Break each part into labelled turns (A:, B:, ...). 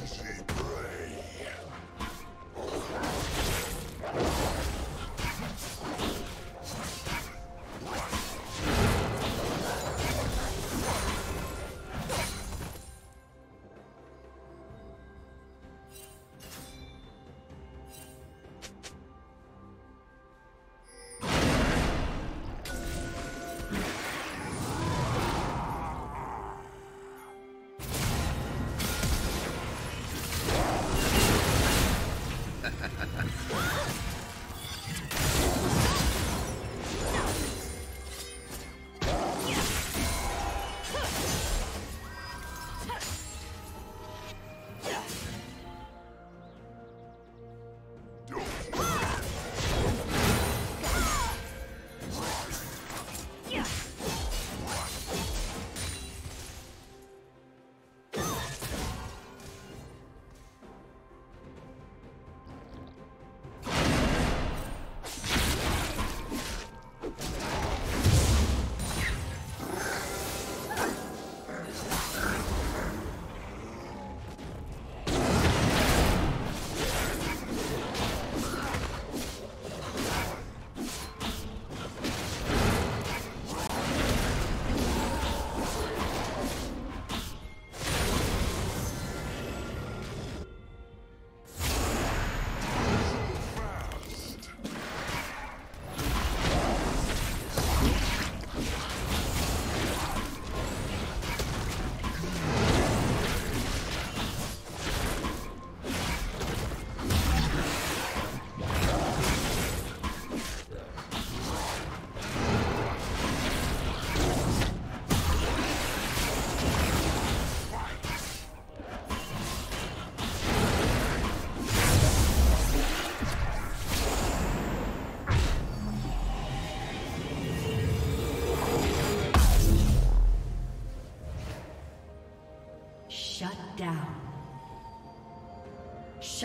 A: Gracias.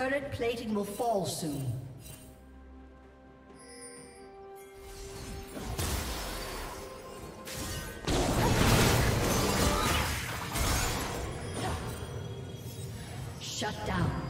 A: Turret plating will fall soon. Shut down.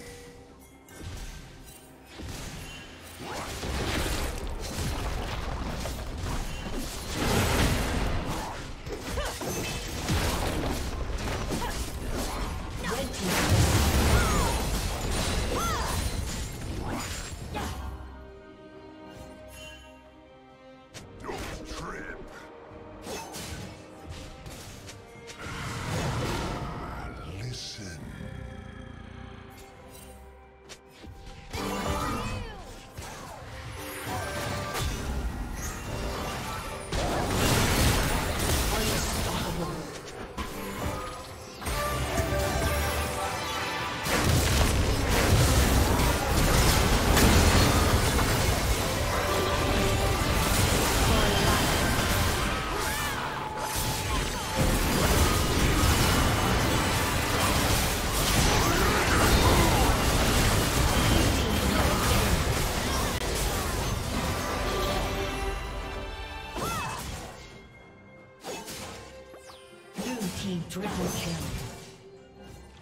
A: Triple kill.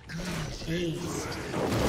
A: Good haste.